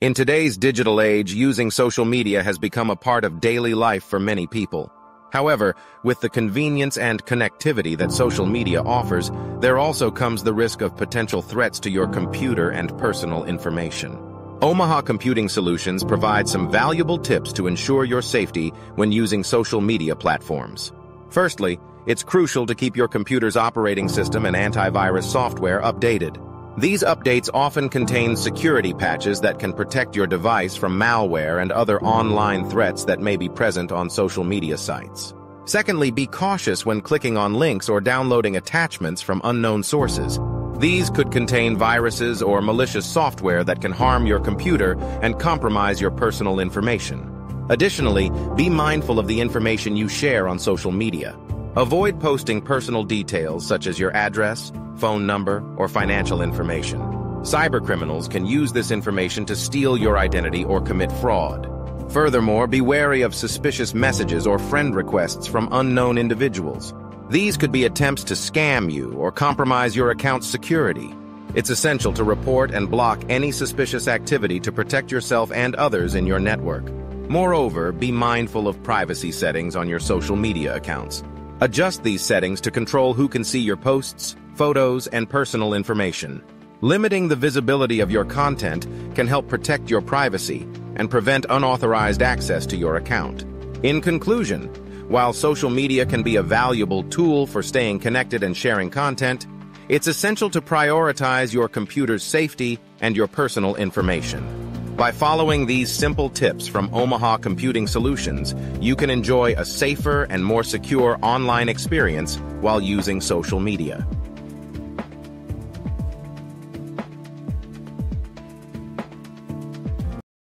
In today's digital age, using social media has become a part of daily life for many people. However, with the convenience and connectivity that social media offers, there also comes the risk of potential threats to your computer and personal information. Omaha Computing Solutions provides some valuable tips to ensure your safety when using social media platforms. Firstly, it's crucial to keep your computer's operating system and antivirus software updated. These updates often contain security patches that can protect your device from malware and other online threats that may be present on social media sites. Secondly, be cautious when clicking on links or downloading attachments from unknown sources. These could contain viruses or malicious software that can harm your computer and compromise your personal information. Additionally, be mindful of the information you share on social media. Avoid posting personal details such as your address, phone number, or financial information. Cybercriminals can use this information to steal your identity or commit fraud. Furthermore, be wary of suspicious messages or friend requests from unknown individuals. These could be attempts to scam you or compromise your account's security. It's essential to report and block any suspicious activity to protect yourself and others in your network. Moreover, be mindful of privacy settings on your social media accounts. Adjust these settings to control who can see your posts, photos, and personal information. Limiting the visibility of your content can help protect your privacy and prevent unauthorized access to your account. In conclusion, while social media can be a valuable tool for staying connected and sharing content, it's essential to prioritize your computer's safety and your personal information. By following these simple tips from Omaha Computing Solutions, you can enjoy a safer and more secure online experience while using social media.